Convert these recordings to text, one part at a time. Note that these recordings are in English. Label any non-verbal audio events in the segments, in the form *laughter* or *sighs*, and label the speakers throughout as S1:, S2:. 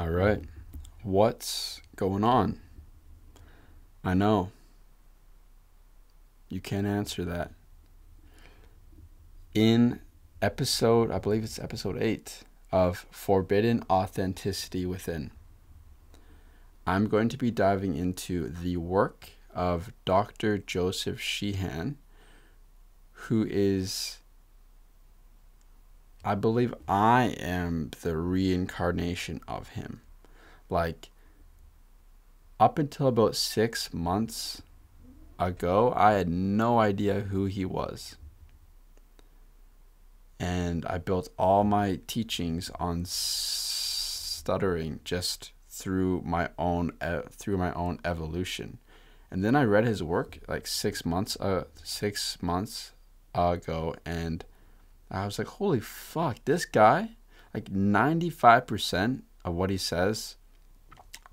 S1: All right. What's going on? I know. You can't answer that. In episode, I believe it's episode 8 of Forbidden Authenticity Within, I'm going to be diving into the work of Dr. Joseph Sheehan, who is I believe I am the reincarnation of him. Like, up until about six months ago, I had no idea who he was. And I built all my teachings on stuttering just through my own through my own evolution. And then I read his work like six months uh six months ago, and I was like, holy fuck, this guy, like 95% of what he says,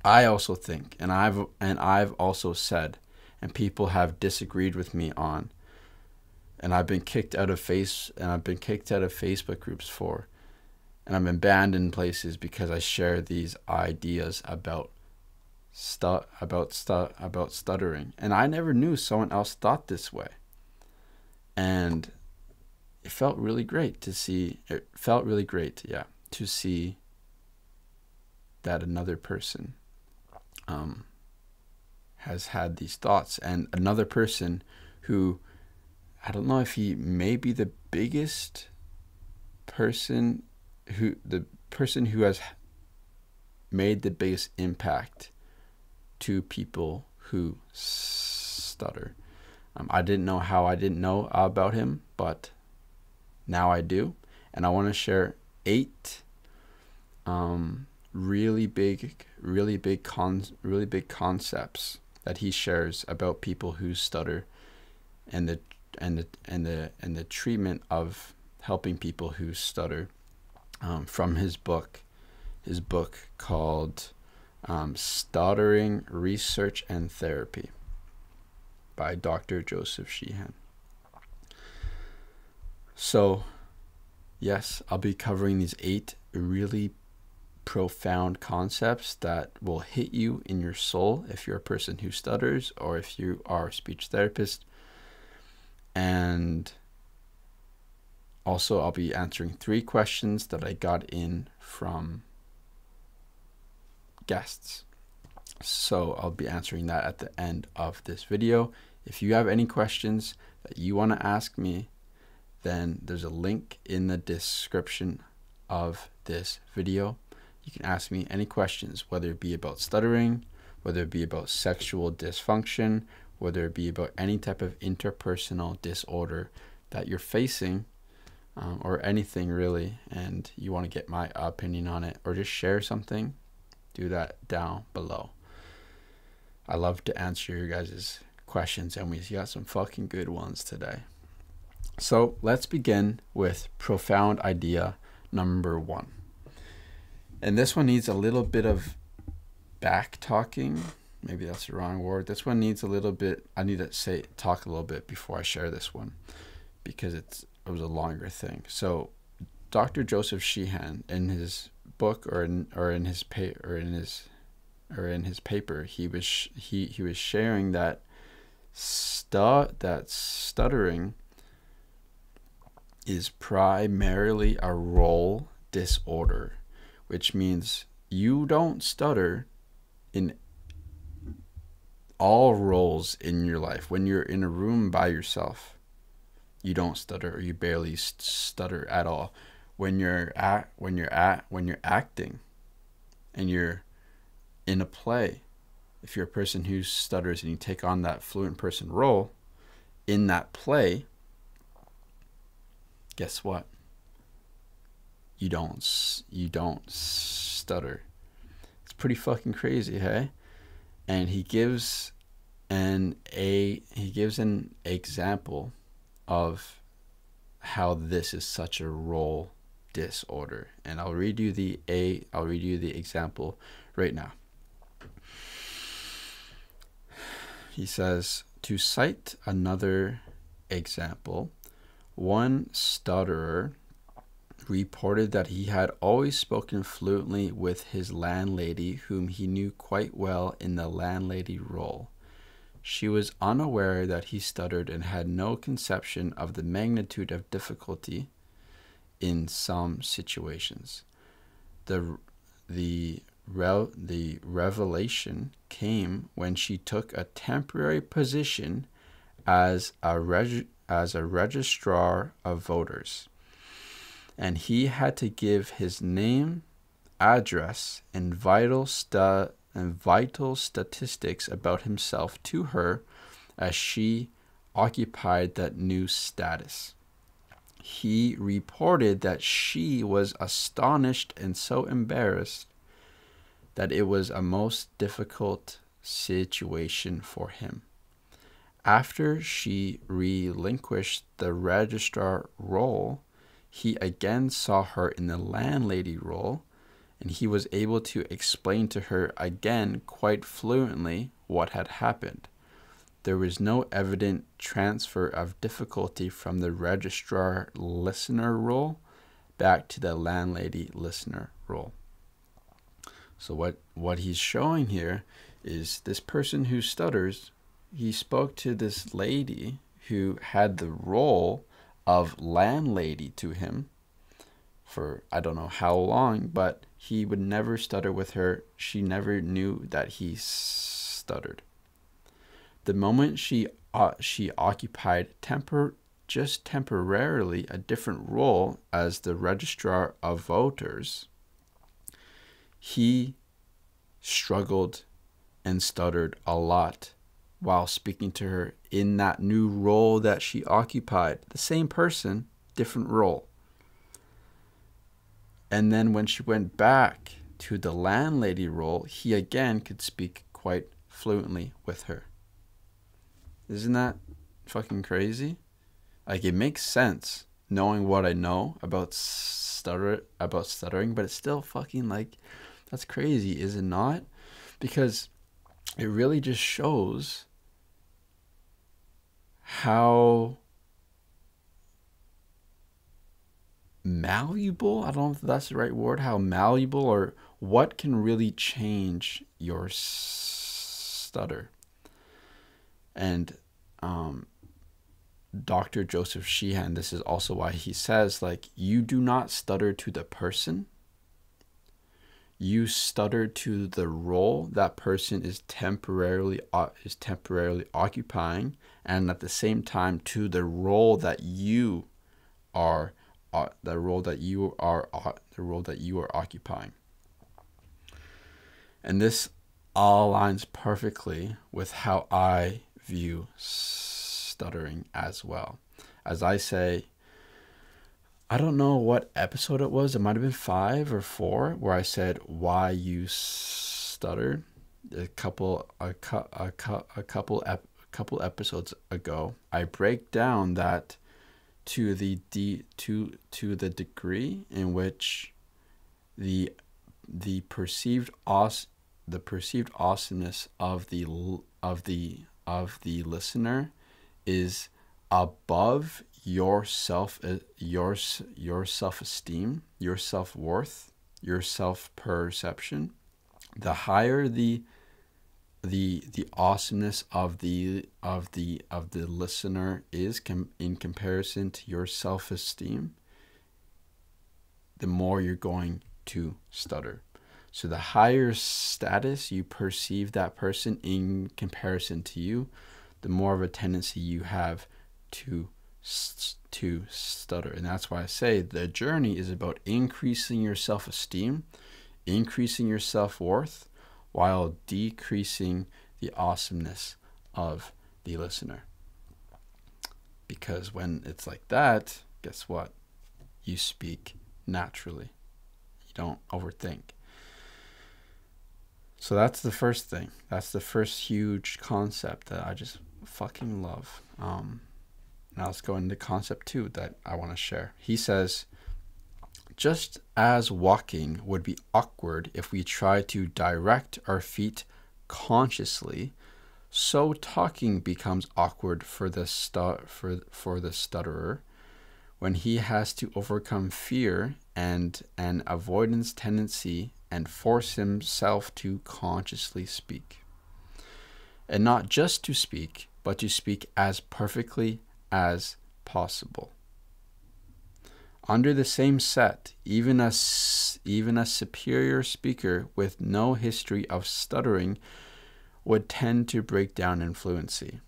S1: I also think, and I've and I've also said, and people have disagreed with me on, and I've been kicked out of face and I've been kicked out of Facebook groups for, and I've been banned in places because I share these ideas about stu- about stu- about stuttering, and I never knew someone else thought this way, and it felt really great to see. It felt really great, yeah, to see that another person um, has had these thoughts, and another person who I don't know if he may be the biggest person who the person who has made the biggest impact to people who stutter. Um, I didn't know how I didn't know about him, but now I do. And I want to share eight um, really big, really big con, really big concepts that he shares about people who stutter, and the and the and the and the treatment of helping people who stutter um, from his book, his book called um, "Stuttering Research and Therapy" by Dr. Joseph Sheehan. So, yes, I'll be covering these eight really profound concepts that will hit you in your soul if you're a person who stutters or if you are a speech therapist. And also, I'll be answering three questions that I got in from guests. So, I'll be answering that at the end of this video. If you have any questions that you want to ask me, then there's a link in the description of this video. You can ask me any questions, whether it be about stuttering, whether it be about sexual dysfunction, whether it be about any type of interpersonal disorder that you're facing, um, or anything really, and you want to get my opinion on it, or just share something, do that down below. I love to answer your guys' questions, and we got some fucking good ones today. So let's begin with profound idea number one. And this one needs a little bit of back talking. Maybe that's the wrong word. This one needs a little bit, I need to say, talk a little bit before I share this one because it's, it was a longer thing. So Dr. Joseph Sheehan in his book or in, or in his pay, or in his or in his paper, he was he he was sharing that stu- that stuttering is primarily a role disorder, which means you don't stutter in all roles in your life. When you're in a room by yourself, you don't stutter or you barely stutter at all. When you're at when you're at when you're acting and you're in a play, if you're a person who stutters and you take on that fluent person role in that play, guess what? You don't you don't stutter. It's pretty fucking crazy, hey? And he gives an a he gives an example of how this is such a role disorder. And I'll read you the a I'll read you the example right now. He says to cite another example, one stutterer reported that he had always spoken fluently with his landlady, whom he knew quite well in the landlady role. She was unaware that he stuttered and had no conception of the magnitude of difficulty in some situations. The, the, the revelation came when she took a temporary position as a, as a registrar of voters and he had to give his name, address, and vital and vital statistics about himself to her as she occupied that new status. He reported that she was astonished and so embarrassed that it was a most difficult situation for him. After she relinquished the registrar role, he again saw her in the landlady role, and he was able to explain to her again quite fluently what had happened. There was no evident transfer of difficulty from the registrar listener role back to the landlady listener role. So what what he's showing here is this person who stutters, he spoke to this lady who had the role of landlady to him for I don't know how long, but he would never stutter with her. She never knew that he stuttered. The moment she uh, she occupied temper just temporarily a different role as the registrar of voters, he struggled and stuttered a lot while speaking to her in that new role that she occupied. The same person, different role. And then when she went back to the landlady role, he again could speak quite fluently with her. Isn't that fucking crazy? Like it makes sense knowing what I know about stutter about stuttering, but it's still fucking like that's crazy, is it not? Because it really just shows how malleable i don't know if that's the right word how malleable or what can really change your stutter. And um, dr joseph sheehan this is also why he says like you do not stutter to the person you stutter to the role that person is temporarily uh, is temporarily occupying and at the same time to the role that you are uh, the role that you are uh, the role that you are occupying. And this all aligns perfectly with how i view stuttering as well. As i say I don't know what episode it was. It might have been five or four, where I said why you stutter. A couple, a, cu- a, cu- a couple, ep- couple episodes ago, I break down that to the de- to to the degree in which the the perceived os the perceived awesomeness of the of the of the listener is above your self uh, your your self-esteem, your self-worth, your self-perception, the higher the the the awesomeness of the of the of the listener is com- in comparison to your self-esteem, the more you're going to stutter. So the higher status you perceive that person in comparison to you, the more of a tendency you have to to stutter. And that's why I say the journey is about increasing your self esteem, increasing your self worth, while decreasing the awesomeness of the listener. Because when it's like that, guess what? You speak naturally, you don't overthink. So that's the first thing. That's the first huge concept that I just fucking love. Um, now let's go into concept two that I want to share. He says, just as walking would be awkward if we try to direct our feet consciously, so talking becomes awkward for the for, for the stutterer when he has to overcome fear and an avoidance tendency and force himself to consciously speak. And not just to speak, but to speak as perfectly as possible. Under the same set, even a, even a superior speaker with no history of stuttering would tend to break down in fluency.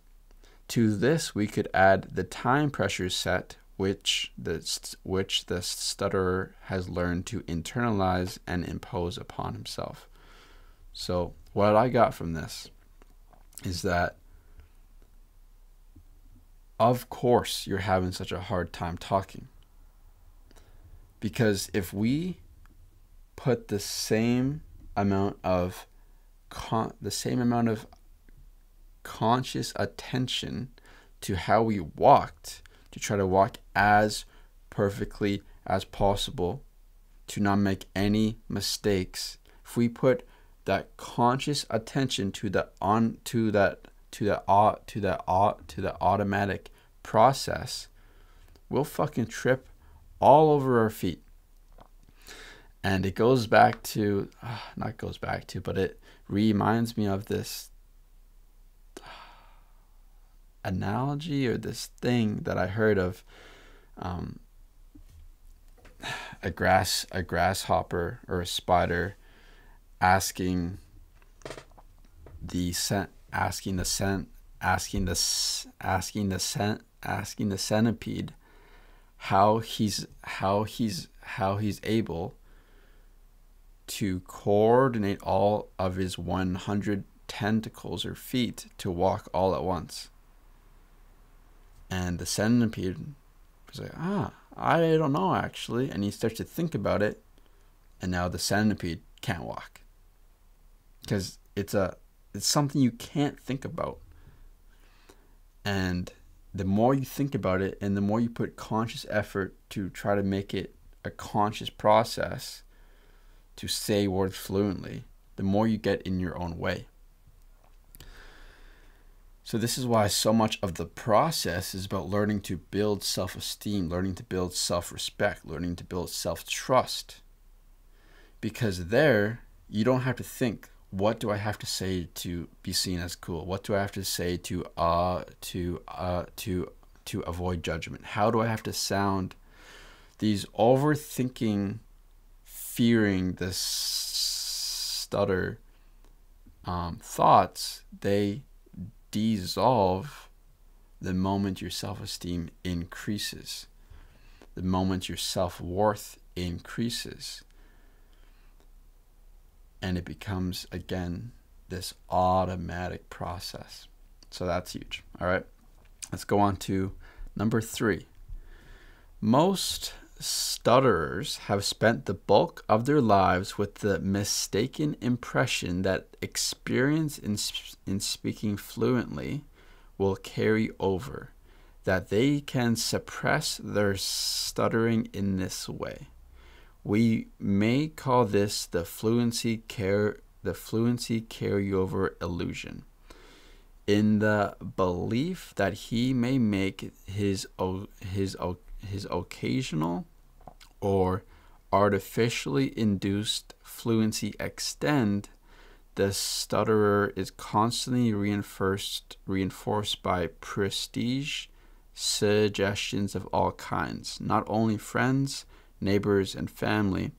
S1: To this, we could add the time pressure set, which the, which the stutterer has learned to internalize and impose upon himself. So, what I got from this is that, of course, you're having such a hard time talking. Because if we put the same amount of the same amount of conscious attention to how we walked to try to walk as perfectly as possible to not make any mistakes if we put that conscious attention to the on to that to the uh, to the uh, to the automatic process we'll fucking trip all over our feet. And it goes back to, uh, not goes back to, but it reminds me of this analogy or this thing that I heard of um, *sighs* a grass a grasshopper or a spider asking the scent asking the cent, asking the asking the cent, asking the centipede how he's how he's how he's able to coordinate all of his 100 tentacles or feet to walk all at once. And the centipede was like, ah, I don't know actually. And he starts to think about it, and now the centipede can't walk because it's a it's something you can't think about. And the more you think about it and the more you put conscious effort to try to make it a conscious process to say words fluently, the more you get in your own way. So, this is why so much of the process is about learning to build self esteem, learning to build self respect, learning to build self trust. Because there, you don't have to think what do I have to say to be seen as cool? What do I have to say to uh to uh to to avoid judgment? How do I have to sound? These overthinking, fearing this stutter um, thoughts, they dissolve the moment your self esteem increases, the moment your self worth increases and it becomes again this automatic process. So that's huge. All right. Let's go on to number three. Most stutterers have spent the bulk of their lives with the mistaken impression that experience in, in speaking fluently will carry over, that they can suppress their stuttering in this way. We may call this the fluency care the fluency carryover illusion. In the belief that he may make his his his occasional or artificially induced fluency extend, the stutterer is constantly reinforced reinforced by prestige suggestions of all kinds, not only friends neighbors, and family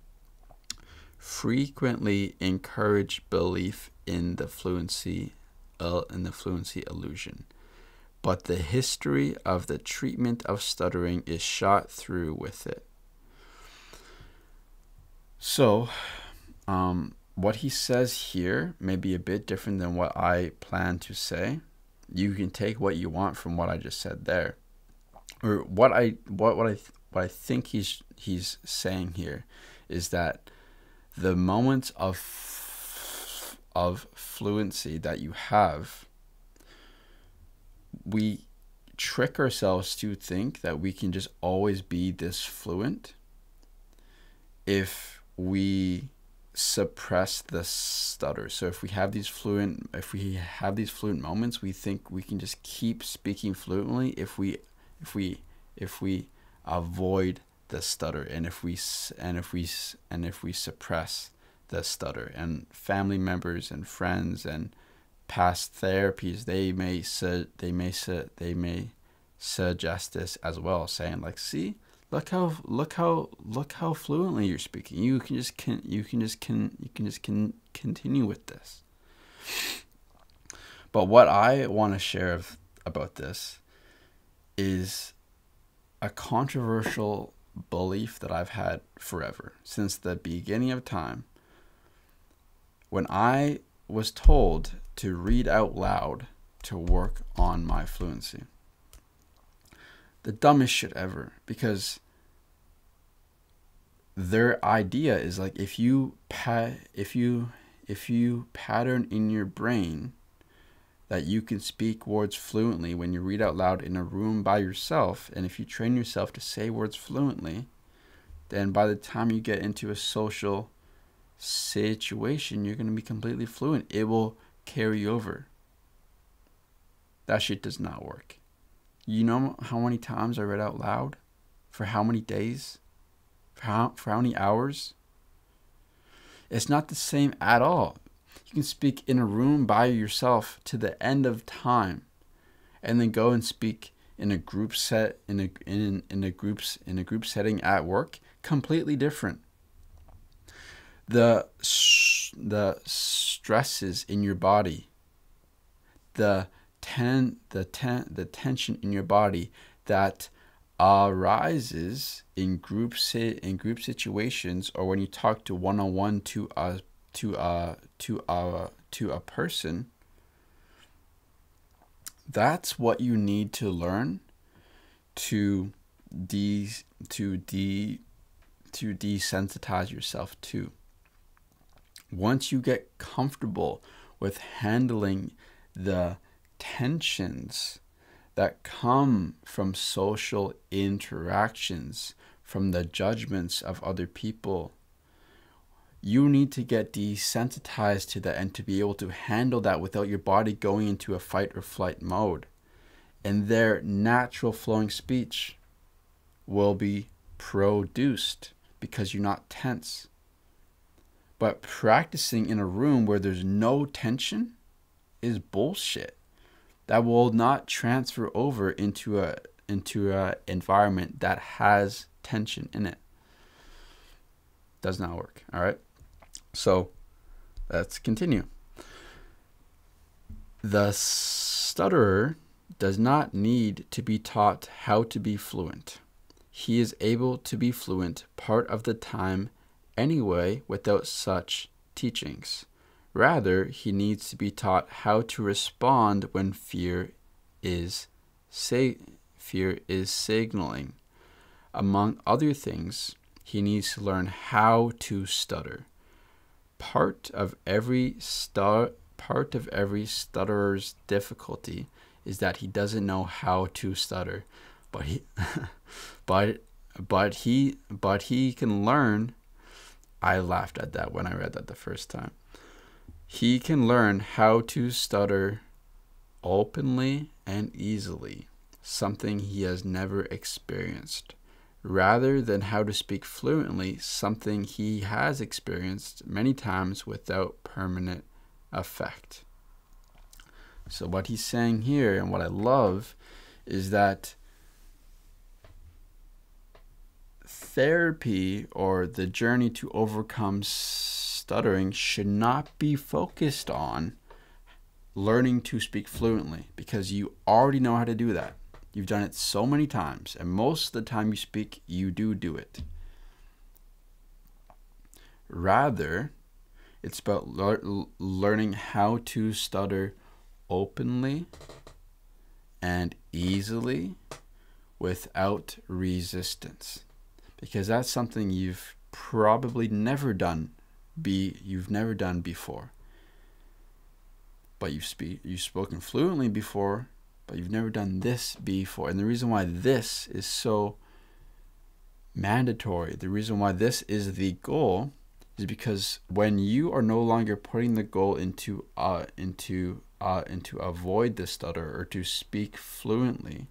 S1: frequently encourage belief in the fluency uh, in the fluency illusion. But the history of the treatment of stuttering is shot through with it. So, um, what he says here may be a bit different than what I plan to say. You can take what you want from what I just said there, or what I what what I what I think he's he's saying here is that the moments of of fluency that you have we trick ourselves to think that we can just always be this fluent if we suppress the stutter. So if we have these fluent if we have these fluent moments, we think we can just keep speaking fluently if we if we if we avoid the stutter. And if we and if we and if we suppress the stutter. And family members and friends and past therapies they may su- they may su- they may suggest this as well saying like see look how look how look how fluently you're speaking. You can just can you can just can you can just can continue with this. But what i want to share of, about this is a controversial belief that I've had forever since the beginning of time. When I was told to read out loud to work on my fluency. The dumbest shit ever because their idea is like if you pa- if you if you pattern in your brain that you can speak words fluently when you read out loud in a room by yourself. And if you train yourself to say words fluently, then by the time you get into a social situation, you're going to be completely fluent. It will carry over. That shit does not work. You know how many times I read out loud? For how many days? For how, for how many hours? It's not the same at all. You can speak in a room by yourself to the end of time, and then go and speak in a group set in a in in a groups in a group setting at work. Completely different. The the stresses in your body, the ten the ten the tension in your body that arises in group sit in group situations or when you talk to one on one to a to a to a to a person that's what you need to learn to de to de to desensitize yourself to. Once you get comfortable with handling the tensions that come from social interactions from the judgments of other people you need to get desensitized to that and to be able to handle that without your body going into a fight or flight mode. And their natural flowing speech will be produced because you're not tense. But practicing in a room where there's no tension is bullshit. That will not transfer over into a into a environment that has tension in it. Does not work. All right. So let's continue. The stutterer does not need to be taught how to be fluent. He is able to be fluent part of the time anyway without such teachings. Rather, he needs to be taught how to respond when fear is say, fear is signaling. Among other things, he needs to learn how to stutter part of every star part of every stutterer's difficulty is that he doesn't know how to stutter. But he *laughs* but but he but he can learn. I laughed at that when i read that the first time. He can learn how to stutter openly and easily something he has never experienced rather than how to speak fluently, something he has experienced many times without permanent effect. So, what he's saying here, and what I love, is that therapy or the journey to overcome stuttering should not be focused on learning to speak fluently because you already know how to do that. You've done it so many times, and most of the time you speak, you do do it. Rather, it's about le- learning how to stutter openly and easily without resistance. Because that's something you've probably never done be you've never done before. But you've speak you've spoken fluently before but you've never done this before. And the reason why this is so mandatory, the reason why this is the goal is because when you are no longer putting the goal into uh into uh into avoid the stutter or to speak fluently,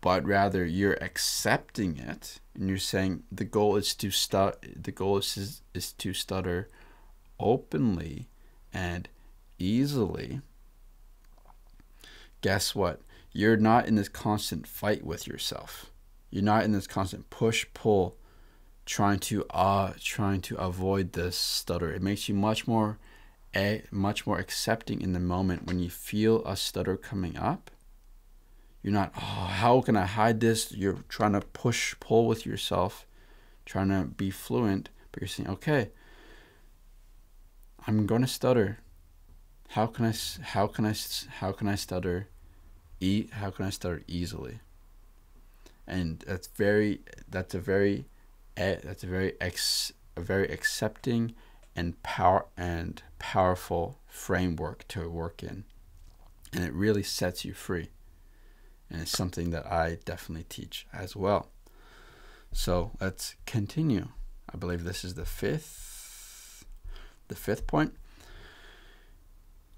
S1: but rather you're accepting it and you're saying the goal is to start the goal is is to stutter openly and easily guess what you're not in this constant fight with yourself you're not in this constant push pull trying to uh trying to avoid this stutter it makes you much more a much more accepting in the moment when you feel a stutter coming up you're not, oh, how can I hide this? You're trying to push, pull with yourself, trying to be fluent, but you're saying, okay, I'm going to stutter. How can I, how can I, how can I stutter? Eat, how can I stutter easily? And that's very, that's a very, that's a very ex, a very accepting and power and powerful framework to work in. And it really sets you free and it's something that I definitely teach as well. So let's continue. I believe this is the fifth the fifth point.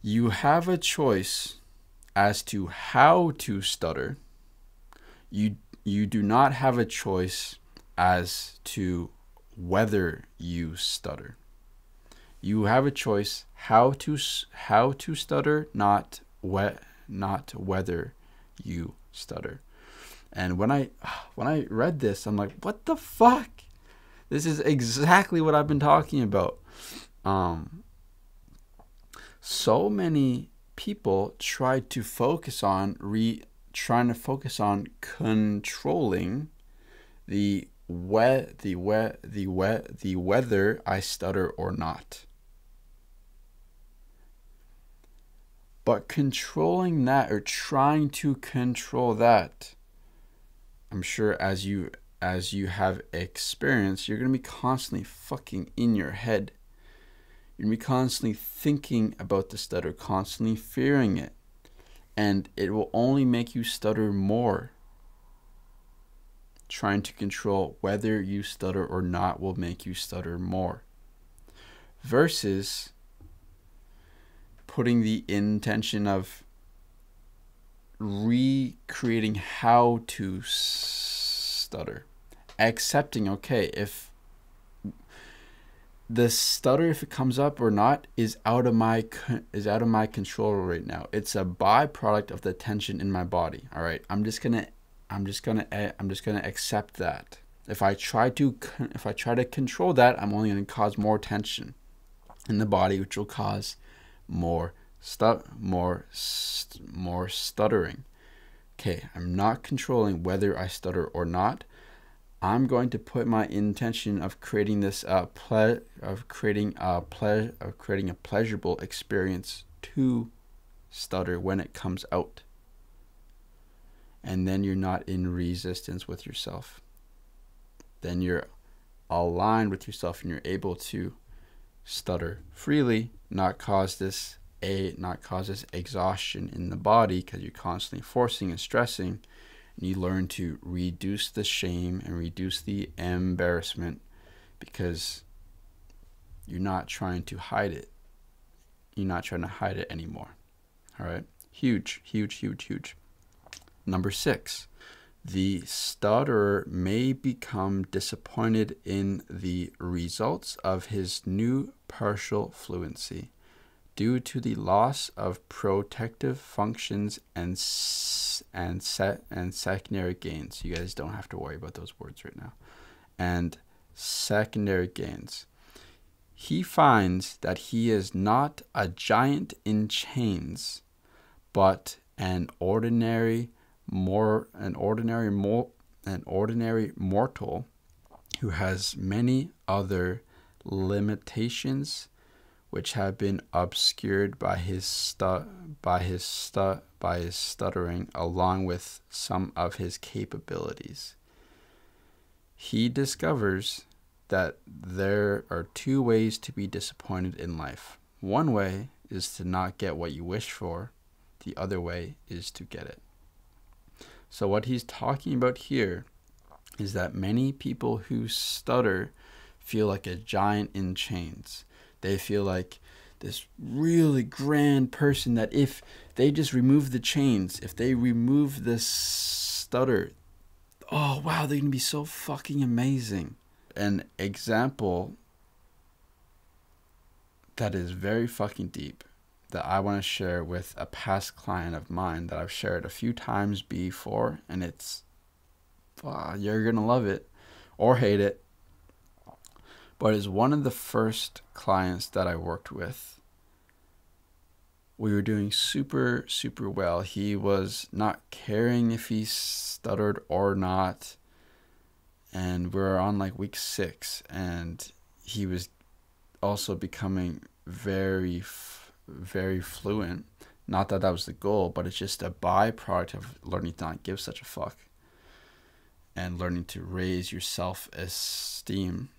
S1: You have a choice as to how to stutter. You you do not have a choice as to whether you stutter. You have a choice how to how to stutter, not we, not whether you stutter. And when I when I read this, I'm like, what the fuck? This is exactly what I've been talking about. Um, so many people try to focus on re trying to focus on controlling the wet the wet the wet the whether I stutter or not. But controlling that or trying to control that, I'm sure as you as you have experience, you're gonna be constantly fucking in your head. You're gonna be constantly thinking about the stutter, constantly fearing it. And it will only make you stutter more. Trying to control whether you stutter or not will make you stutter more. Versus putting the intention of recreating how to stutter accepting okay if the stutter if it comes up or not is out of my is out of my control right now it's a byproduct of the tension in my body all right i'm just gonna i'm just gonna eh, i'm just gonna accept that if i try to if i try to control that i'm only to cause more tension in the body which will cause more stu- more st- more stuttering. Okay, I'm not controlling whether I stutter or not. I'm going to put my intention of creating this uh, ple- of creating a ple- of creating a pleasurable experience to stutter when it comes out. And then you're not in resistance with yourself. Then you're aligned with yourself and you're able to stutter freely, not cause this a not cause this exhaustion in the body because you're constantly forcing and stressing and you learn to reduce the shame and reduce the embarrassment because you're not trying to hide it. You're not trying to hide it anymore. All right? Huge huge huge huge. Number six the stutterer may become disappointed in the results of his new partial fluency due to the loss of protective functions and and set and secondary gains. You guys don't have to worry about those words right now. And secondary gains. He finds that he is not a giant in chains, but an ordinary more an ordinary more an ordinary mortal who has many other limitations which have been obscured by his stu- by his stu- by his stuttering along with some of his capabilities. He discovers that there are two ways to be disappointed in life. One way is to not get what you wish for, the other way is to get it. So, what he's talking about here is that many people who stutter feel like a giant in chains they feel like this really grand person that if they just remove the chains, if they remove this stutter, oh wow, they're gonna be so fucking amazing. An example that is very fucking deep that I want to share with a past client of mine that I've shared a few times before, and it's uh, you're gonna love it or hate it. But is one of the first clients that I worked with. We were doing super, super well. He was not caring if he stuttered or not. And we are on like week six, and he was also becoming very, very fluent. Not that that was the goal, but it's just a byproduct of learning to not give such a fuck and learning to raise your self esteem.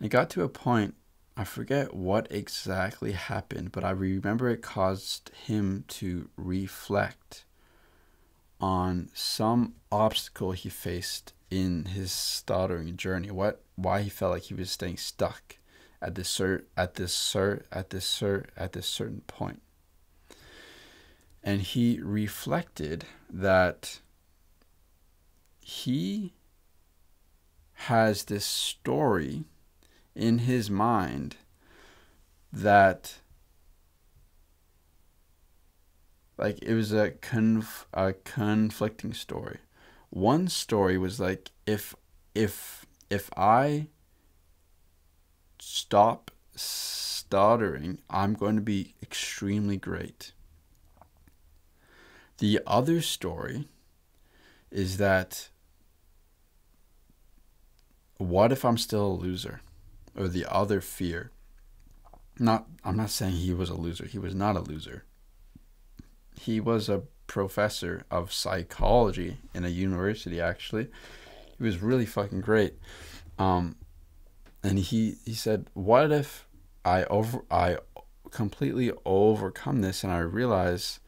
S1: It got to a point, I forget what exactly happened, but I remember it caused him to reflect on some obstacle he faced in his stuttering journey. What why he felt like he was staying stuck at this cert at this cert at this cert at this certain point. And he reflected that he has this story in his mind that like it was a conf- a conflicting story. One story was like if if if I stop stuttering, I'm going to be extremely great. The other story is that what if I'm still a loser? Or the other fear. Not I'm not saying he was a loser. He was not a loser. He was a professor of psychology in a university actually. He was really fucking great. Um and he he said, "What if I over I completely overcome this and I realize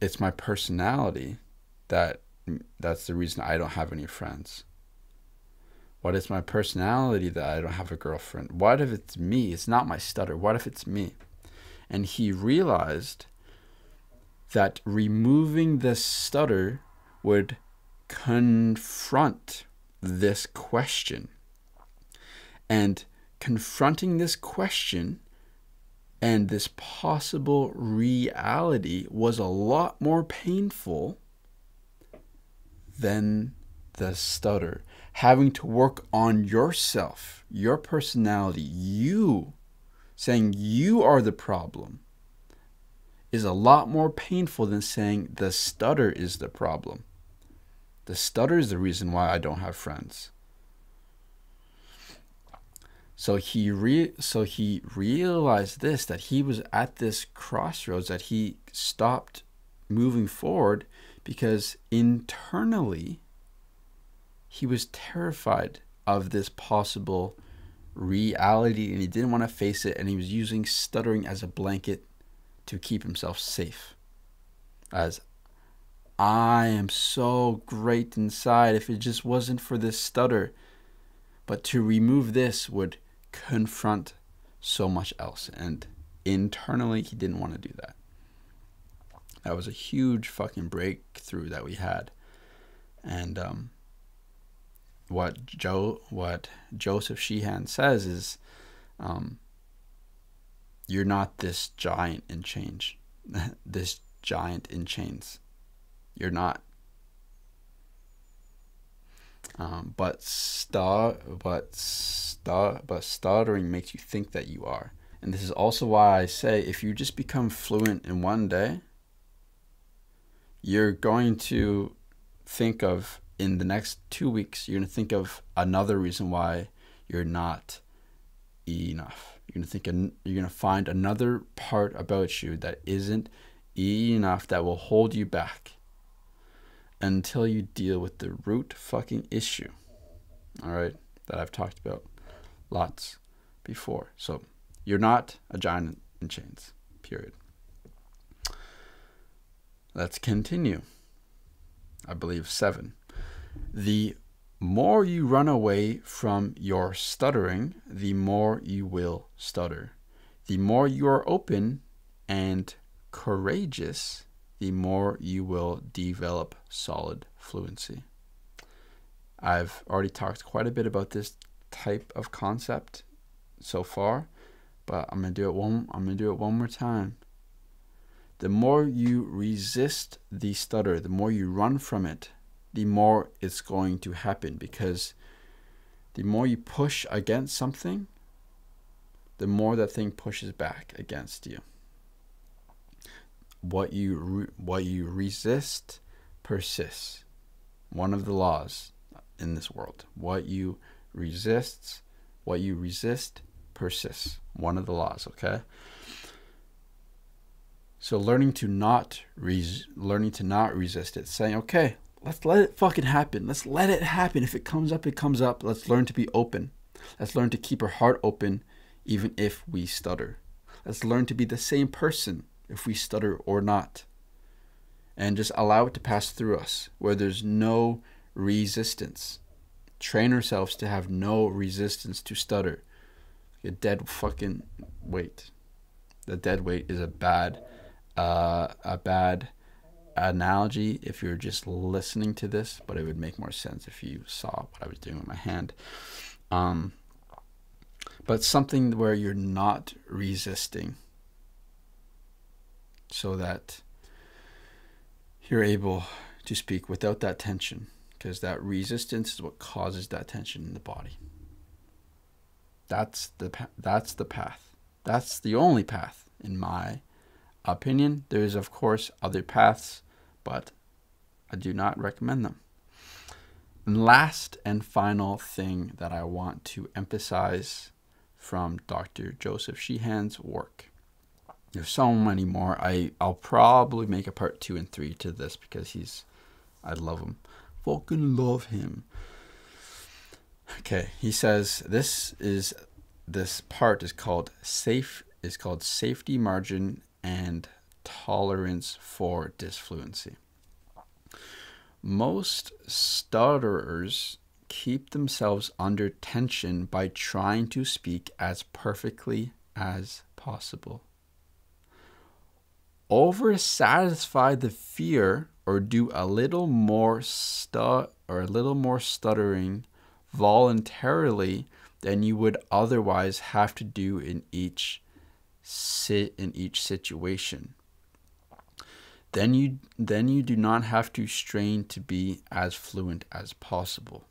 S1: it's my personality that that's the reason I don't have any friends. What is my personality that I don't have a girlfriend? What if it's me? It's not my stutter. What if it's me? And he realized that removing the stutter would confront this question. And confronting this question and this possible reality was a lot more painful than the stutter. Having to work on yourself, your personality, you saying you are the problem is a lot more painful than saying the stutter is the problem. The stutter is the reason why I don't have friends. So he re- so he realized this that he was at this crossroads that he stopped moving forward because internally he was terrified of this possible reality and he didn't want to face it and he was using stuttering as a blanket to keep himself safe. As I am so great inside if it just wasn't for this stutter. But to remove this would confront so much else and internally he didn't want to do that. That was a huge fucking breakthrough that we had. And um, what Joe, what Joseph Sheehan says is, um, you're not this giant in change, *laughs* this giant in chains. You're not. Um, but star, but star, but stuttering makes you think that you are. And this is also why I say if you just become fluent in one day, you're going to think of in the next two weeks, you're going to think of another reason why you're not enough. You're going to think, you're going to find another part about you that isn't enough that will hold you back until you deal with the root fucking issue. All right, that I've talked about lots before. So you're not a giant in chains, period. Let's continue. I believe seven. The more you run away from your stuttering, the more you will stutter. The more you are open and courageous, the more you will develop solid fluency. I've already talked quite a bit about this type of concept so far, but I'm gonna do it one I'm gonna do it one more time. The more you resist the stutter, the more you run from it, the more it's going to happen because the more you push against something, the more that thing pushes back against you. What you what you resist persists. One of the laws in this world. What you resists, what you resist persists. One of the laws, okay? So learning to not learning to not resist it, saying, "Okay, let's let it fucking happen. Let's let it happen. If it comes up, it comes up. Let's learn to be open. Let's learn to keep our heart open even if we stutter. Let's learn to be the same person if we stutter or not. And just allow it to pass through us where there's no resistance. Train ourselves to have no resistance to stutter. A dead fucking weight. The dead weight is a bad, uh, a bad analogy if you're just listening to this, but it would make more sense if you saw what I was doing with my hand. Um, but something where you're not resisting so that you're able to speak without that tension because that resistance is what causes that tension in the body. That's the that's the path. That's the only path in my opinion. There's of course other paths but I do not recommend them and last and final thing that I want to emphasize from Dr. Joseph Sheehan's work. There's so many more. I I'll probably make a part two and three to this because he's I love him. Fucking love him. Okay, he says this is this part is called safe is called safety margin and tolerance for disfluency. Most stutterers keep themselves under tension by trying to speak as perfectly as possible. Over satisfy the fear or do a little more stu- or a little more stuttering voluntarily than you would otherwise have to do in each sit in each situation. Then you then you do not have to strain to be as fluent as possible.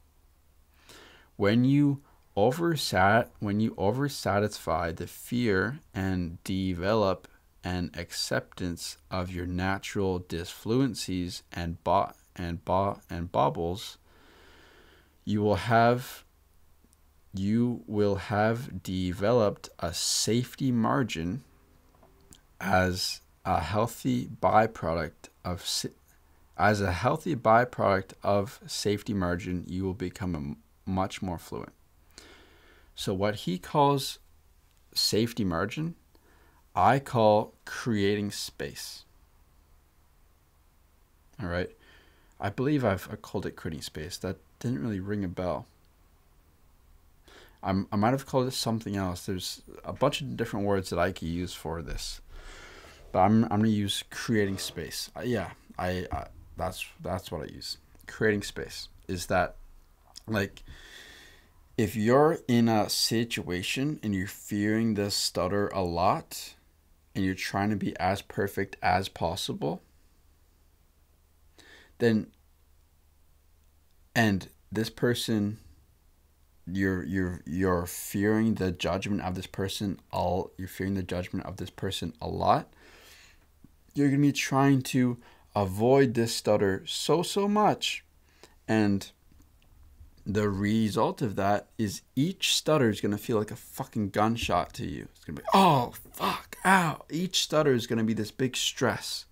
S1: When you oversat when you oversatisfy the fear and develop an acceptance of your natural disfluencies and bo- and bo- and bobbles you will have you will have developed a safety margin as a healthy byproduct of as a healthy byproduct of safety margin you will become much more fluent. So, what he calls safety margin, I call creating space. All right. I believe I've called it creating space. That didn't really ring a bell. I'm, I might have called it something else. There's a bunch of different words that I could use for this, but I'm I'm gonna use creating space. Uh, yeah, I, I that's that's what I use. Creating space is that like if you're in a situation and you're fearing the stutter a lot and you're trying to be as perfect as possible then and this person you're you're you're fearing the judgment of this person all you're fearing the judgment of this person a lot you're going to be trying to avoid this stutter so so much and the result of that is each stutter is going to feel like a fucking gunshot to you. It's going to be, oh, fuck, ow. Each stutter is going to be this big stress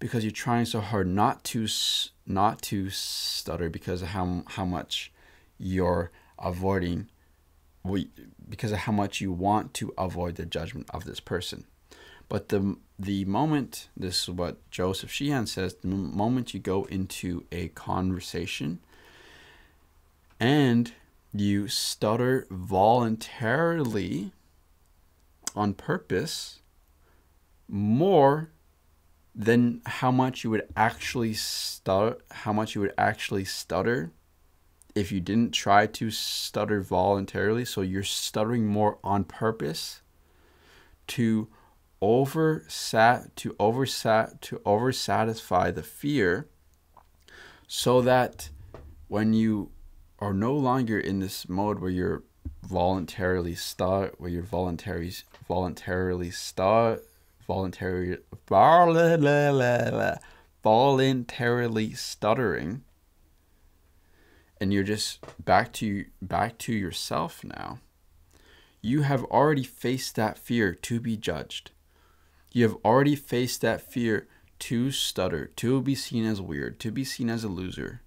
S1: because you're trying so hard not to not to stutter because of how how much you're avoiding because of how much you want to avoid the judgment of this person. But the the moment this is what Joseph Sheehan says, the moment you go into a conversation and you stutter voluntarily on purpose, more than how much you would actually stutter how much you would actually stutter if you didn't try to stutter voluntarily. So you're stuttering more on purpose to over sat to oversat to oversatisfy the fear so that when you are no longer in this mode where you're voluntarily start where you're voluntarily voluntarily start voluntarily voluntarily stuttering and you're just back to back to yourself now you have already faced that fear to be judged you have already faced that fear to stutter to be seen as weird to be seen as a loser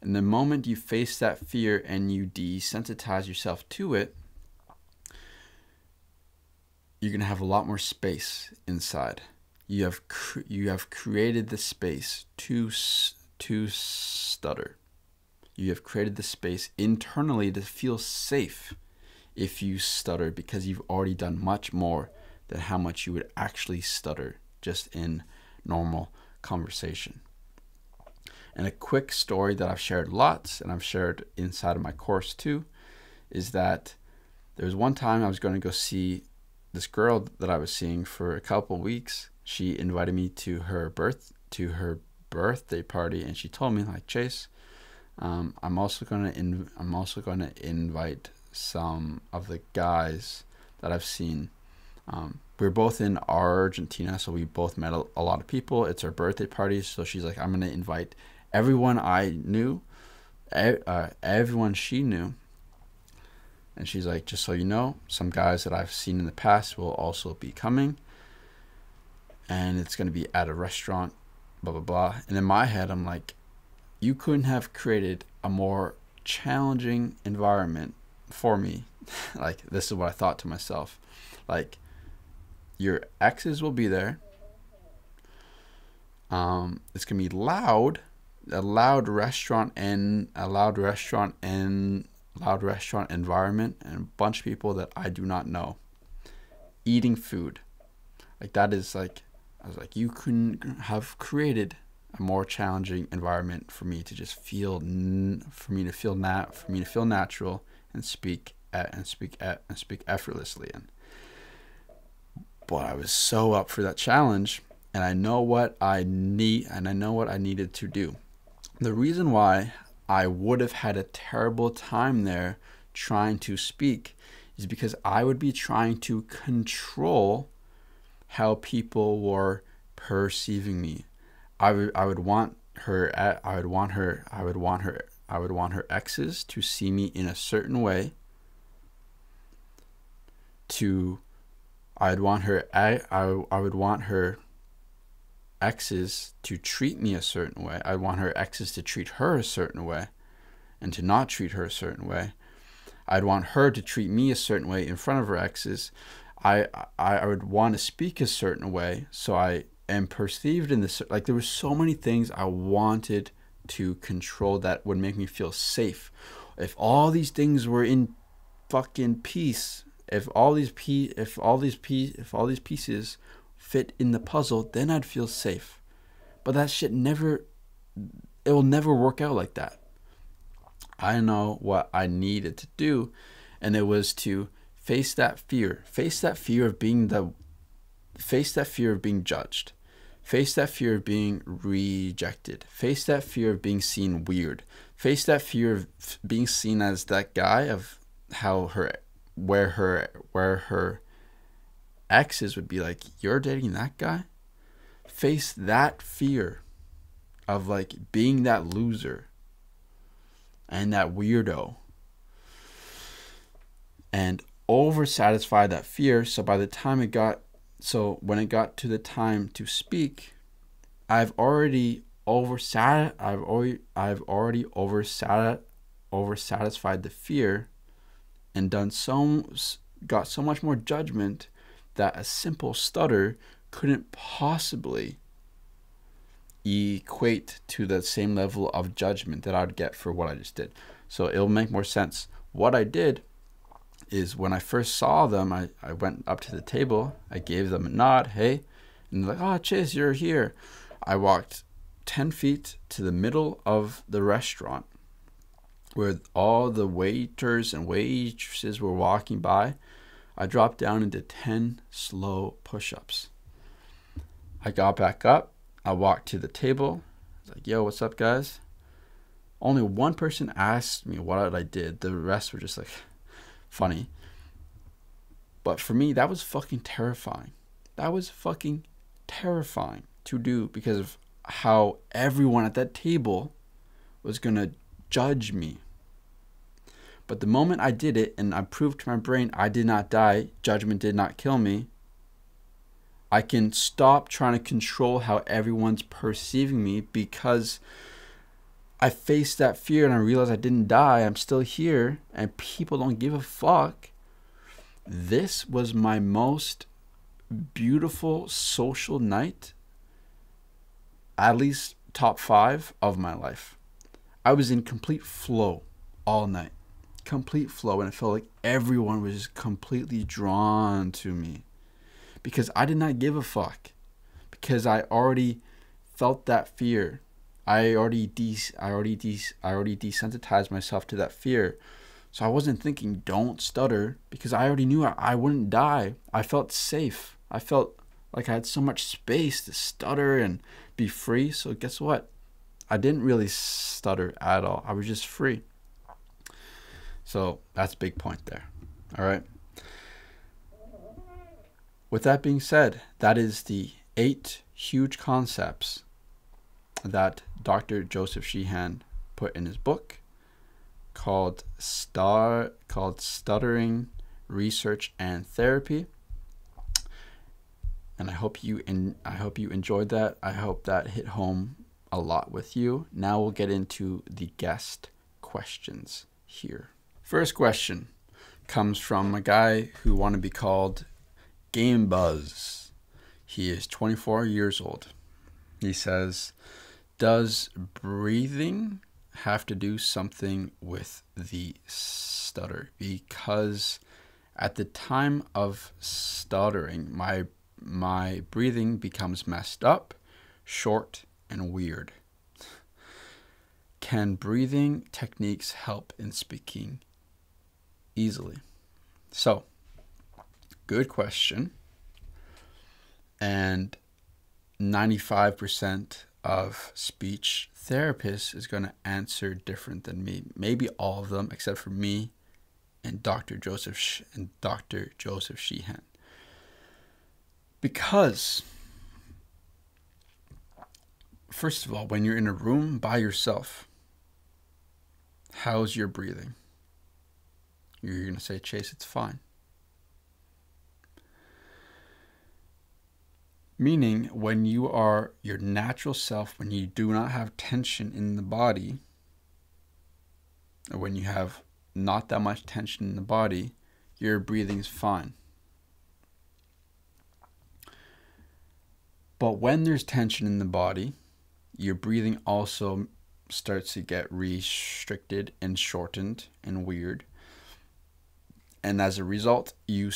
S1: and the moment you face that fear and you desensitize yourself to it, you're going to have a lot more space inside. You have you have created the space to to stutter. You have created the space internally to feel safe if you stutter because you've already done much more than how much you would actually stutter just in normal conversation. And a quick story that I've shared lots and I've shared inside of my course too is that there was one time I was going to go see this girl that I was seeing for a couple weeks. She invited me to her birth to her birthday party and she told me like Chase, um, I'm also gonna I'm also gonna invite some of the guys that I've seen. Um, we are both in Argentina, so we both met a, a lot of people. It's her birthday party, so she's like, I'm gonna invite everyone I knew, uh, everyone she knew. And she's like, just so you know, some guys that I've seen in the past will also be coming. And it's going to be at a restaurant, blah, blah, blah. And in my head, I'm like, you couldn't have created a more challenging environment for me. *laughs* like, this is what I thought to myself. Like, your exes will be there. Um, it's going to be loud a loud restaurant and a loud restaurant and loud restaurant environment and a bunch of people that I do not know eating food. Like that is like I was like you couldn't have created a more challenging environment for me to just feel for me to feel nat for me to feel natural and speak at, and speak at, and speak effortlessly in. But I was so up for that challenge and I know what I need and I know what I needed to do. The reason why I would have had a terrible time there trying to speak is because I would be trying to control how people were perceiving me. I would I would want her I would want her I would want her I would want her exes to see me in a certain way to I'd want her I I, I would want her exes to treat me a certain way. I want her exes to treat her a certain way and to not treat her a certain way. I'd want her to treat me a certain way in front of her exes. I, I, I would want to speak a certain way. So I am perceived in this. Like there were so many things I wanted to control that would make me feel safe. If all these things were in fucking peace, if all these p, if all these p, if all these pieces fit in the puzzle, then I'd feel safe. But that shit never, it will never work out like that. I know what I needed to do, and it was to face that fear, face that fear of being the, face that fear of being judged, face that fear of being rejected, face that fear of being seen weird, face that fear of being seen as that guy of how her, where her, where her exes would be like, You're dating that guy? Face that fear of like being that loser and that weirdo and over satisfy that fear. So by the time it got, so when it got to the time to speak, I've already oversat, I've already, I've already oversat, over satisfied the fear and done so, got so much more judgment that a simple stutter couldn't possibly equate to the same level of judgment that I'd get for what I just did. So it'll make more sense. What I did is when I first saw them, I, I went up to the table, I gave them a nod, hey, And they're like, oh, Chase, you're here. I walked 10 feet to the middle of the restaurant where all the waiters and waitresses were walking by. I dropped down into 10 slow push ups. I got back up. I walked to the table. I was like, yo, what's up, guys? Only one person asked me what I did. The rest were just like *laughs* funny. But for me, that was fucking terrifying. That was fucking terrifying to do because of how everyone at that table was going to judge me. But the moment I did it and I proved to my brain I did not die, judgment did not kill me, I can stop trying to control how everyone's perceiving me because I faced that fear and I realized I didn't die. I'm still here and people don't give a fuck. This was my most beautiful social night, at least top five of my life. I was in complete flow all night. Complete flow. And it felt like everyone was just completely drawn to me because I did not give a fuck. Because I already felt that fear I already de- I already de- I already desensitized myself to that fear. So I wasn't thinking don't stutter because I already knew I, I wouldn't die. I felt safe. I felt like I had so much space to stutter and be free. So guess what? I didn't really stutter at all. I was just free. So that's a big point there. All right. With that being said, that is the eight huge concepts that Dr. Joseph Sheehan put in his book called Star called Stuttering Research and Therapy. And I hope you in I hope you enjoyed that. I hope that hit home a lot with you. Now we'll get into the guest questions here. First question comes from a guy who want to be called Game Buzz. He is 24 years old. He says, does breathing have to do something with the stutter? Because at the time of stuttering, my my breathing becomes messed up, short, and weird. Can breathing techniques help in speaking easily? So, good question. And 95% of speech therapists is going to answer different than me. Maybe all of them, except for me and Dr. Joseph Sh- and Dr. Joseph Sheehan. Because, first of all, when you're in a room by yourself, how's your breathing? You're going to say, Chase, it's fine. Meaning, when you are your natural self, when you do not have tension in the body, or when you have not that much tension in the body, your breathing is fine. But when there's tension in the body, your breathing also starts to get restricted and shortened and weird and as a result, you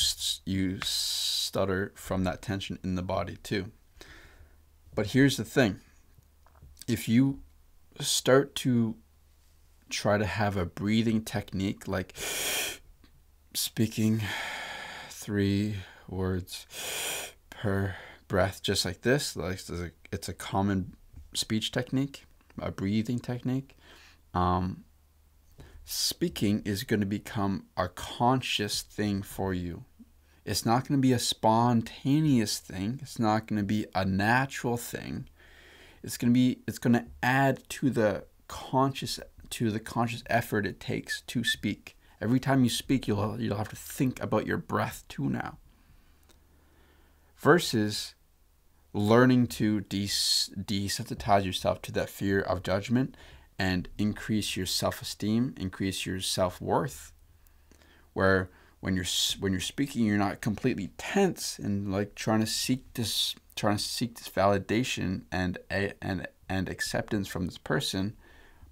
S1: you stutter from that tension in the body too. But here's the thing: if you start to try to have a breathing technique like speaking three words per breath just like this like it's a, common speech technique a breathing technique um, speaking is going to become a conscious thing for you. It's not going to be a spontaneous thing. It's not going to be a natural thing. It's going to be it's going to add to the conscious to the conscious effort it takes to speak. Every time you speak, you'll you'll have to think about your breath too now. Versus learning to des- desensitize yourself to that fear of judgment and increase your self-esteem, increase your self-worth. Where when you're when you're speaking, you're not completely tense and like trying to seek this trying to seek this validation and and and acceptance from this person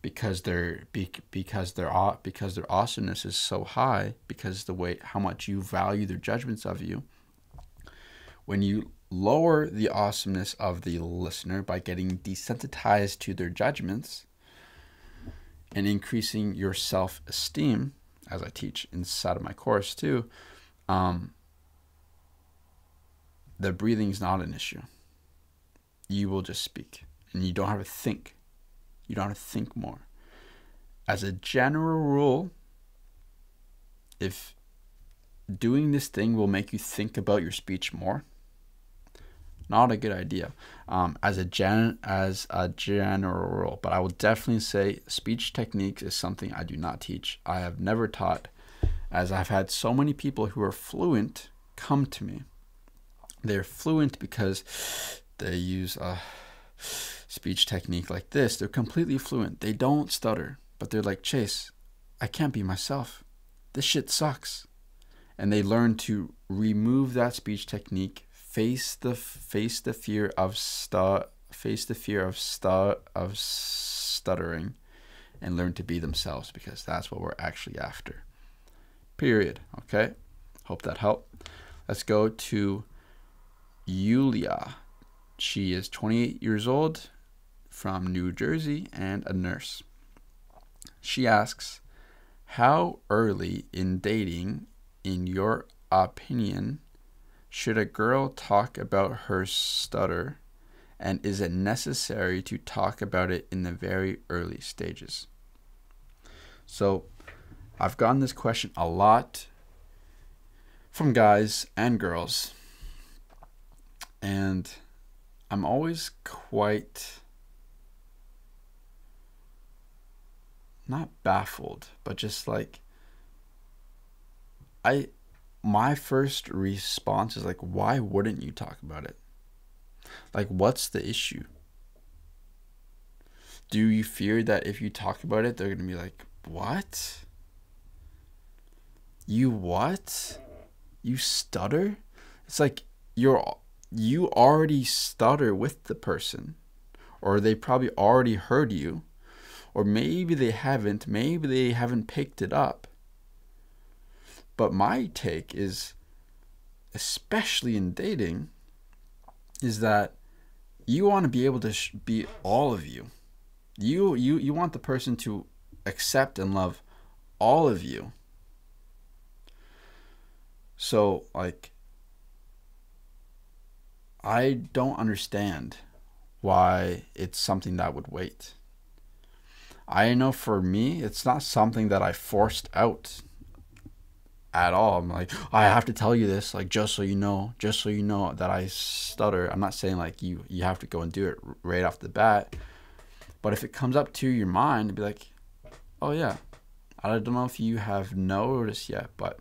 S1: because their because their because their awesomeness is so high because the way how much you value their judgments of you when you lower the awesomeness of the listener by getting desensitized to their judgments and increasing your self esteem, as I teach inside of my course too, um, the breathing is not an issue. You will just speak and you don't have to think. You don't have to think more. As a general rule, if doing this thing will make you think about your speech more, not a good idea um, as a gen as a general rule. But I will definitely say speech techniques is something I do not teach. I have never taught, as I've had so many people who are fluent come to me. They're fluent because they use a speech technique like this. They're completely fluent. They don't stutter, but they're like Chase. I can't be myself. This shit sucks. And they learn to remove that speech technique face the face the fear of stu- face the fear of stu- of stuttering and learn to be themselves because that's what we're actually after. Period. Okay? Hope that helped. Let's go to Yulia. She is 28 years old from New Jersey and a nurse. She asks, How early in dating, in your opinion, should a girl talk about her stutter? And is it necessary to talk about it in the very early stages? So, I've gotten this question a lot from guys and girls. And I'm always quite not baffled, but just like I my first response is like, why wouldn't you talk about it? Like, what's the issue? Do you fear that if you talk about it, they're going to be like, what? You what? You stutter? It's like you're you already stutter with the person or they probably already heard you or maybe they haven't, maybe they haven't picked it up but my take is, especially in dating, is that you want to be able to be all of you. You you you want the person to accept and love all of you. So like I don't understand why it's something that would wait. I know for me, it's not something that I forced out at all. I'm like, I have to tell you this, like just so you know, just so you know that I stutter. I'm not saying like you you have to go and do it right off the bat, but if it comes up to your mind, be like, oh yeah, I don't know if you have noticed yet, but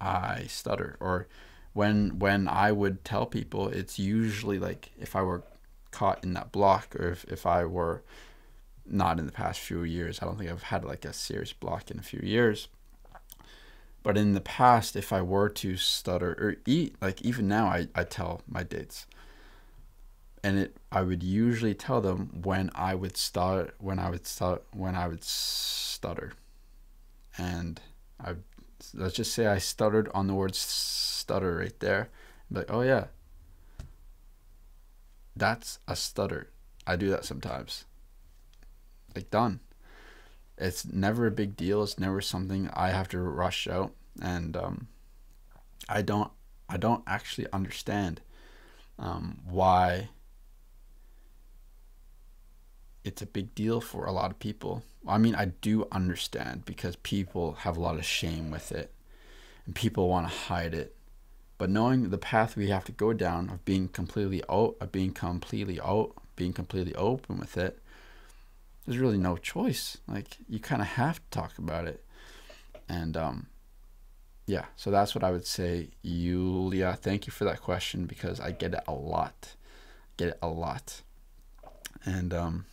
S1: I stutter. Or when when I would tell people, it's usually like if I were caught in that block, or if if I were not in the past few years. I don't think I've had like a serious block in a few years but in the past, if I were to stutter or eat, like even now, I, I tell my dates. And it, I would usually tell them when I would start, when I would start, when I would stutter. And I, let's just say I stuttered on the word stutter right there. I'm like, oh yeah, that's a stutter. I do that sometimes. Like done it's never a big deal. It's never something I have to rush out, and um, I don't I don't actually understand um, why it's a big deal for a lot of people. I mean, I do understand because people have a lot of shame with it, and people want to hide it. But knowing the path we have to go down of being completely out, of being completely out, being completely open with it, there's really no choice. Like you kind of have to talk about it. And um, yeah, so that's what I would say, Yulia. Thank you for that question because I get it a lot. Get it a lot. And um,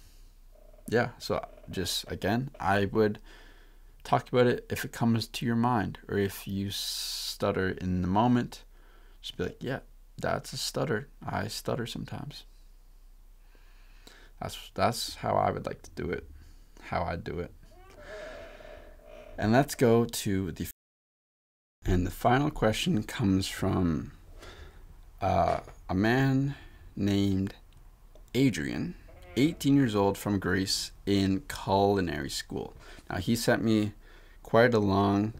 S1: yeah, so just again, I would talk about it if it comes to your mind or if you stutter in the moment. Just be like, yeah, that's a stutter. I stutter sometimes. That's that's how I would like to do it. How I do it. And let's go to the and the final question comes from uh, a man named Adrian, 18 years old from Greece in culinary school. Now, he sent me quite a long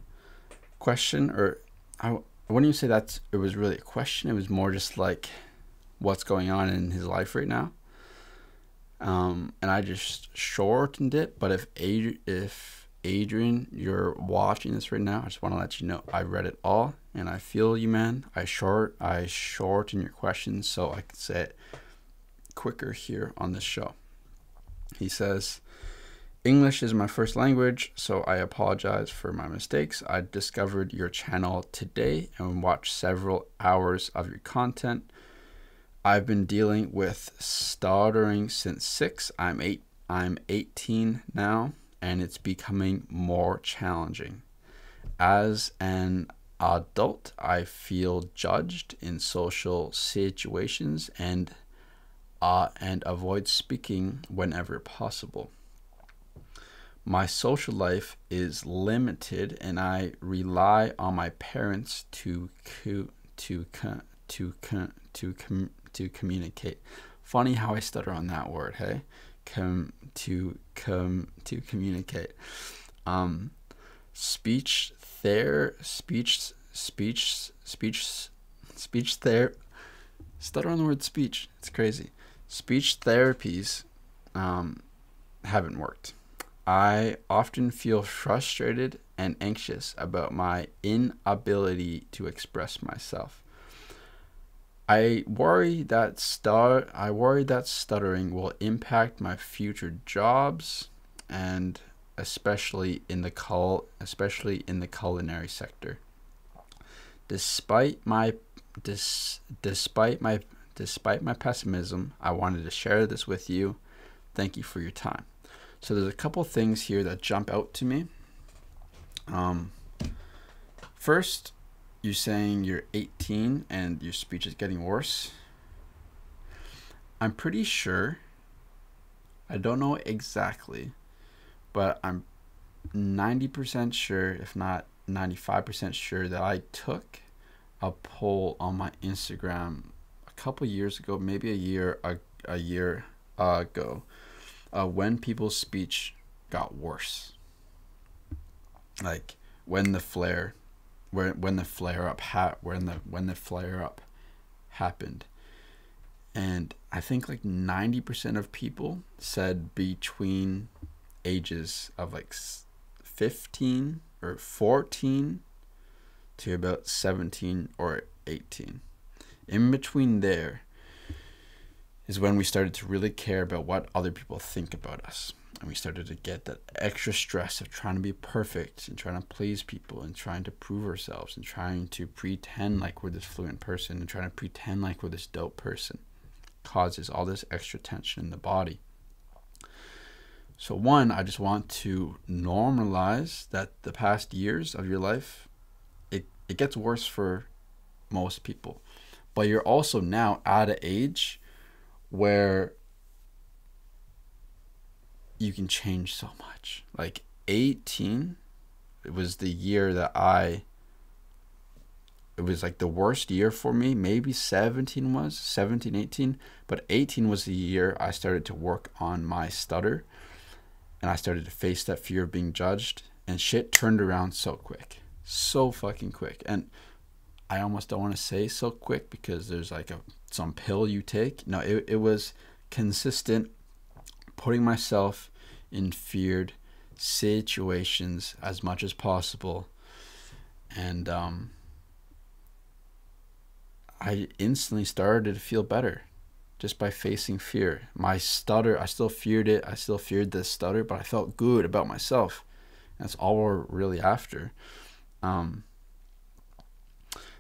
S1: question, or I, wouldn't even say that it was really a question. It was more just like what's going on in his life right now. Um, and I just shortened it. But if Adri- if Adrian, you're watching this right now, I just want to let you know I read it all, and I feel you, man. I short I shorten your questions so I can say it quicker here on this show. He says, English is my first language, so I apologize for my mistakes. I discovered your channel today and watched several hours of your content. I've been dealing with stuttering since six. I'm eight. I'm 18 now, and it's becoming more challenging. As an adult, I feel judged in social situations and uh, and avoid speaking whenever possible. My social life is limited, and I rely on my parents to to co- to co- to com- to communicate. Funny how I stutter on that word, hey? Com to com to communicate. Um, speech there speech speech speech speech there stutter on the word speech. It's crazy. Speech therapies um, haven't worked. I often feel frustrated and anxious about my inability to express myself. I worry that start I worry that stuttering will impact my future jobs and especially in the cul especially in the culinary sector. Despite my dis, despite my despite my pessimism, I wanted to share this with you. Thank you for your time. So there's a couple things here that jump out to me. Um, first, you're saying you're 18 and your speech is getting worse. I'm pretty sure, I don't know exactly, but I'm 90% sure, if not 95% sure, that I took a poll on my Instagram a couple years ago, maybe a year a, a year ago, uh, when people's speech got worse. Like when the flare when the flare up ha- when the when the flare up happened. And i think like 90% of people said between ages of like 15 or 14 to about 17 or 18 in between there is when we started to really care about what other people think about us and we started to get that extra stress of trying to be perfect and trying to please people and trying to prove ourselves and trying to pretend like we're this fluent person and trying to pretend like we're this dope person causes all this extra tension in the body. So, one, I just want to normalize that the past years of your life, it, it gets worse for most people. But you're also now at an age where you can change so much. Like 18, it was the year that I it was like the worst year for me. Maybe 17 was 17, 18, but 18 was the year I started to work on my stutter and I started to face that fear of being judged and shit turned around so quick. So fucking quick. And I almost don't want to say so quick because there's like a some pill you take. No, it it was consistent putting myself in feared situations as much as possible. And um, I instantly started to feel better just by facing fear. My stutter, I still feared it. I still feared the stutter, but I felt good about myself. That's all we're really after. Um,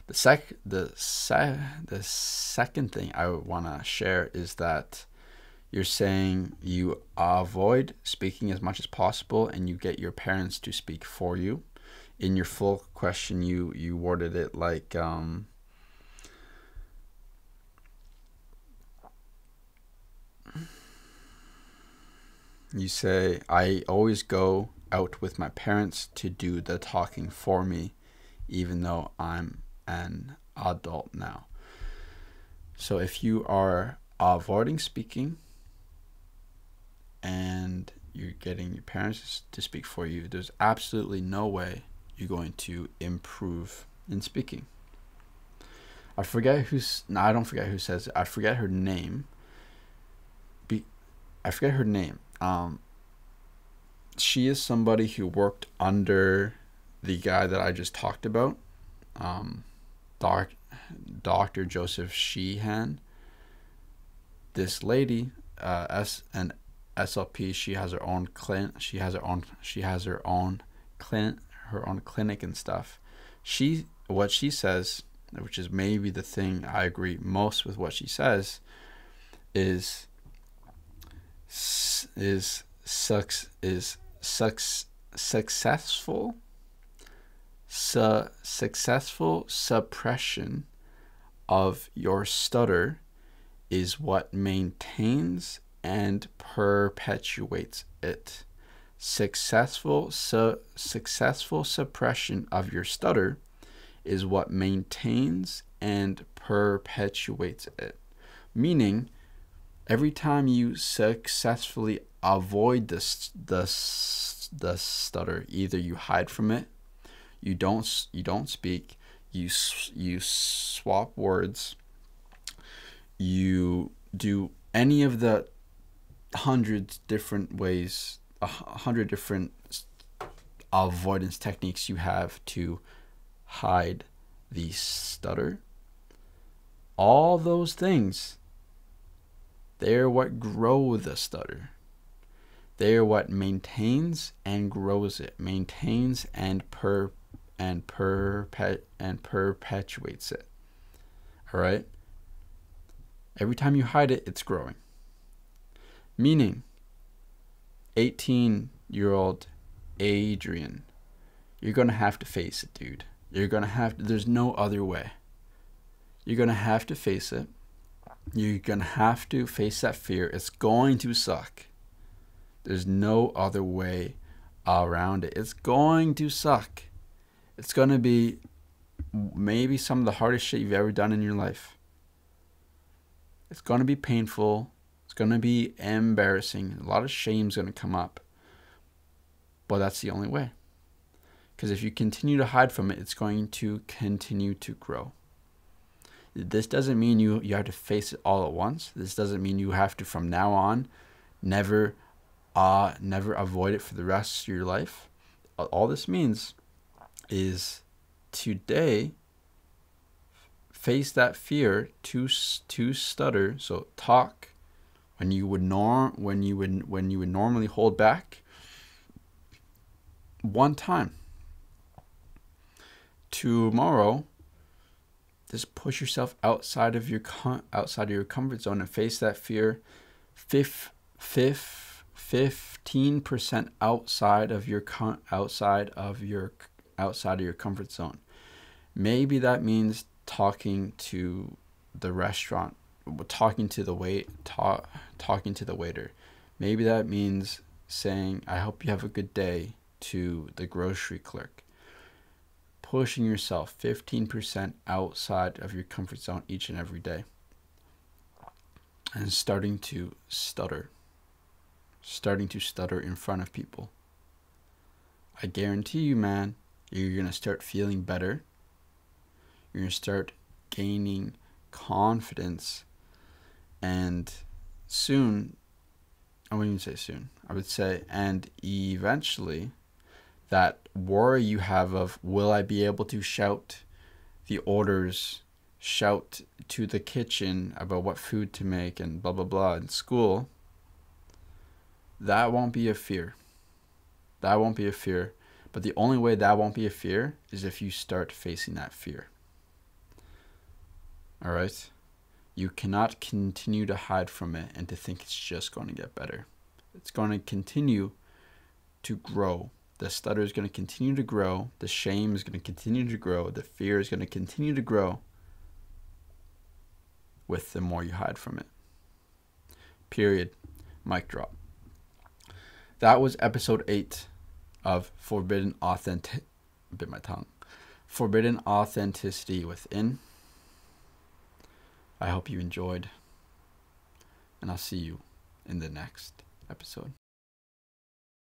S1: the sec, the se- the second thing I want to share is that you're saying you avoid speaking as much as possible and you get your parents to speak for you. In your full question you you worded it like um, you say i always go out with my parents to do the talking for me even though i'm an adult now. So if you are avoiding speaking and you're getting your parents to speak for you, there's absolutely no way you're going to improve in speaking. I forget who's no, I don't forget who says it. I forget her name. Be I forget her name. Um she is somebody who worked under the guy that I just talked about. Um Doc, Dr. Joseph Sheehan. This lady, uh, S and SLP, she has her own clinic. She has her own. She has her own clinic, her own clinic and stuff. She, what she says, which is maybe the thing I agree most with what she says, is is sucks is sucks successful su- successful suppression of your stutter is what maintains and perpetuates it. Successful su- successful suppression of your stutter is what maintains and perpetuates it. Meaning, every time you successfully avoid this the the stutter, either you hide from it, you don't you don't speak, you you swap words, you do any of the hundreds different ways, a hundred different avoidance techniques you have to hide the stutter. All those things, they're what grow the stutter. They're what maintains and grows it, maintains and per and perpet and perpetuates it. All right? Every time you hide it, it's growing. Meaning, 18 year old Adrian, you're going to have to face it, dude. You're going to have to, there's no other way. You're going to have to face it. You're going to have to face that fear. It's going to suck. There's no other way around it. It's going to suck. It's going to be maybe some of the hardest shit you've ever done in your life. It's going to be painful. Going to be embarrassing. A lot of shame's going to come up. But that's the only way. Because if you continue to hide from it, it's going to continue to grow. This doesn't mean you, you have to face it all at once. This doesn't mean you have to, from now on, never uh, never avoid it for the rest of your life. All this means is today face that fear to to stutter so talk when you would norm when you would when you would normally hold back one time. Tomorrow just push yourself outside of your outside of your comfort zone and face that fear. Fifth fifth 15% outside of your outside of your outside of your comfort zone. Maybe that means talking to the restaurant talking to the wait talk, talking to the waiter. Maybe that means saying i hope you have a good day to the grocery clerk. Pushing yourself 15% outside of your comfort zone each and every day. And starting to stutter. Starting to stutter in front of people. I guarantee you man you're going to start feeling better. You're going to start gaining confidence and soon i wouldn't even say soon i would say and eventually that worry you have of will i be able to shout the orders shout to the kitchen about what food to make and blah blah blah in school that won't be a fear. That won't be a fear. But the only way that won't be a fear is if you start facing that fear. All right? You cannot continue to hide from it and to think it's just going to get better. It's going to continue to grow. The stutter is going to continue to grow. The shame is going to continue to grow. The fear is going to continue to grow with the more you hide from it. Period. Mic drop. That was episode 8 of Forbidden Authentic bit my tongue. Forbidden Authenticity Within. I hope you enjoyed, and I'll see you in the next episode.